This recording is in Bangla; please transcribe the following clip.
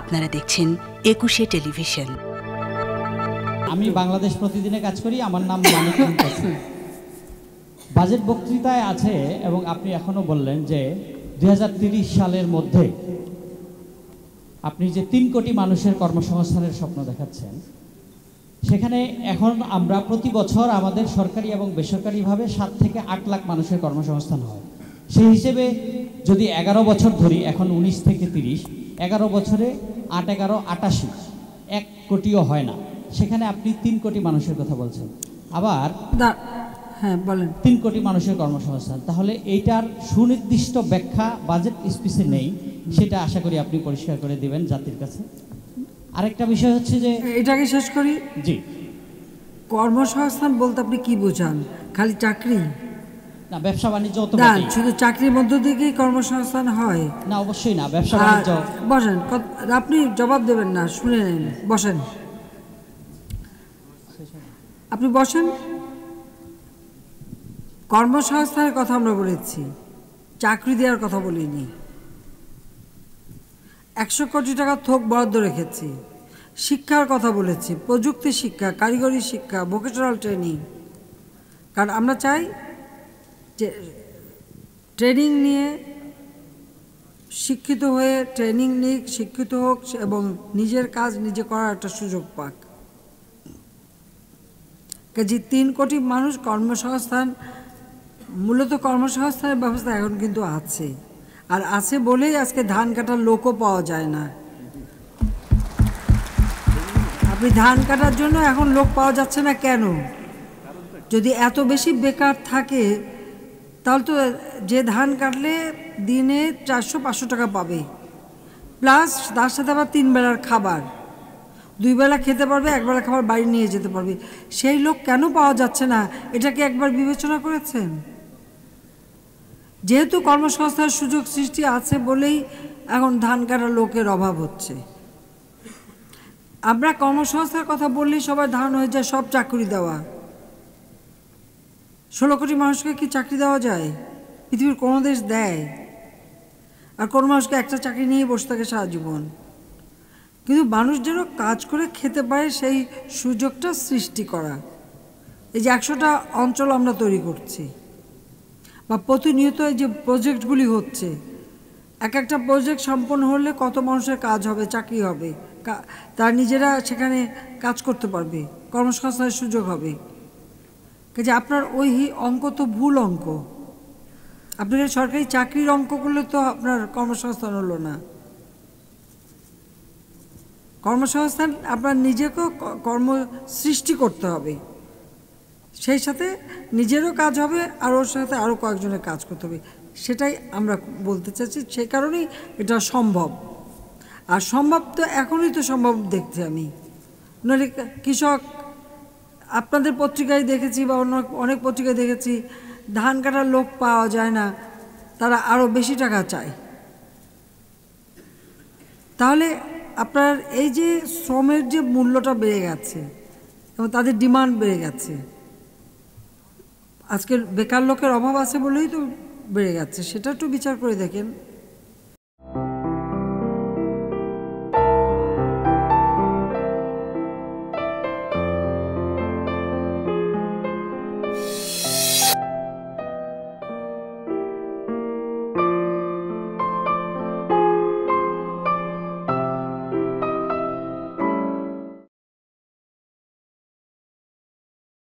আপনারা দেখছেন একুশে টেলিভিশন আমি বাংলাদেশ প্রতিদিনে কাজ করি, আমার নাম। বাজেট বক্তৃতায় আছে এবং আপনি এখনও বললেন যে দুই সালের মধ্যে আপনি যে তিন কোটি মানুষের কর্মসংস্থানের স্বপ্ন দেখাচ্ছেন, সেখানে এখন আমরা প্রতি বছর আমাদের সরকারি এবং বেসরকারিভাবে সাত থেকে আট লাখ মানুষের কর্মসংস্থান হয় সেই হিসেবে যদি এগারো বছর ধরি এখন উনিশ থেকে তিরিশ এগারো বছরে আট এগারো আটাশি এক কোটিও হয় না। সেখানে আপনি তিন কোটি মানুষের কথা বলছেন। আবার হ্যাঁ বলেন। তিন কোটি মানুষের কর্মসংস্থান। তাহলে এইটার সুনির্দিষ্ট ব্যাখ্যা বাজেট স্পিচে নেই। সেটা আশা করি আপনি পরিষ্কার করে দিবেন জাতির কাছে। আরেকটা বিষয় হচ্ছে যে এটাকে শেষ করি? জি। কর্মসংস্থান বলতে আপনি কি বোঝান? খালি চাকরি? না ব্যবসা বাণিজ্য না অটোমেটিক শুধু চাকরির মধ্য দিয়েই কর্মসংস্থান হয়। না অবশ্যই না ব্যবসা বাণিজ্য। বসেন আপনি জবাব দেবেন না শুনে নেন বসেন। আপনি বসেন। কর্মসংস্থানের কথা আমরা বলেছি চাকরি দেওয়ার কথা বলিনি। একশো কোটি টাকা থোক বরাদ্দ রেখেছি শিক্ষার কথা বলেছি প্রযুক্তি শিক্ষা কারিগরি শিক্ষা ভোকেশনাল ট্রেনিং। কারণ আমরা চাই ট্রেনিং নিয়ে শিক্ষিত হয়ে, ট্রেনিং নিক শিক্ষিত হোক এবং নিজের কাজ নিজে করার একটা সুযোগ পাক। কাজে তিন কোটি মানুষ কর্মসংস্থান, মূলত কর্মসংস্থানের ব্যবস্থা এখন কিন্তু আছে। আর আছে বলেই আজকে ধান কাটার লোকও পাওয়া যায় না। আপনি ধান কাটার জন্য এখন লোক পাওয়া যাচ্ছে না কেন? যদি এত বেশি বেকার থাকে তাহলে তো যে ধান কাটলে দিনে চারশো, পাঁচশো টাকা পাবে। প্লাস তার সাথে আবার তিন বেলার খাবার। দুই বেলা খেতে পারবে একবেলা খাবার বাড়ি নিয়ে যেতে পারবে। সেই লোক কেন পাওয়া যাচ্ছে না? এটাকে একবার বিবেচনা করেছেন? যেহেতু কর্মসংস্থার সুযোগ সৃষ্টি আছে বলেই এখন ধান কাটার লোকের অভাব হচ্ছে। আমরা কর্মসংস্থার কথা বললেই সবার ধারণা হয়ে যায়, সব চাকরি দেওয়া। ষোলো কোটি মানুষকে কি চাকরি দেওয়া যায়? পৃথিবীর কোনো দেশ দেয়। আর কোনো মানুষকে একটা চাকরি নিয়ে বসে থাকে সারা জীবন। কিন্তু মানুষ যেন কাজ করে খেতে পারে সেই সুযোগটা সৃষ্টি করা। এই যে একশোটা অঞ্চল আমরা তৈরি করছি, বা প্রতিনিয়ত এই যে প্রজেক্টগুলি হচ্ছে, এক একটা প্রজেক্ট সম্পন্ন হলে কত মানুষের কাজ হবে, চাকরি হবে তারা নিজেরা সেখানে কাজ করতে পারবে, কর্মসংস্থানের সুযোগ হবে। কাজে আপনার ওই অঙ্ক তো ভুল অঙ্ক। আপনি সরকারি চাকরির অঙ্ক করলে তো আপনার কর্মসংস্থান হলো না। কর্মসংস্থান আপনার নিজেকেও কর্ম সৃষ্টি করতে হবে। সেই সাথে নিজেরও কাজ হবে আর ওর সাথে আরও কয়েকজনের কাজ করতে হবে। সেটাই আমরা বলতে চাচ্ছি সে কারণেই এটা সম্ভব। আর সম্ভব তো এখনই তো সম্ভব দেখছি আমি। নইলে কৃষক আপনাদের পত্রিকায় দেখেছি বা অন্য অনেক পত্রিকায় দেখেছি, ধান কাটার লোক পাওয়া যায় না, তারা আরও বেশি টাকা চায়। তাহলে আপনার এই যে শ্রমের যে মূল্যটা বেড়ে গেছে, এবং তাদের ডিমান্ড বেড়ে গেছে আজকে বেকার লোকের অভাব আছে বলেই তো বেড়ে গেছে, সেটা একটু বিচার করে দেখেন।